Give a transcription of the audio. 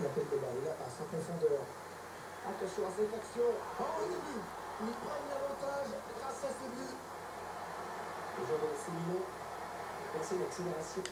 La tête de balle, la passe en profondeur. Attention à cette action. Oh, il est but. Ils prennent l'avantage grâce à ce but. Le joueur de la Céline, passer l'accélération.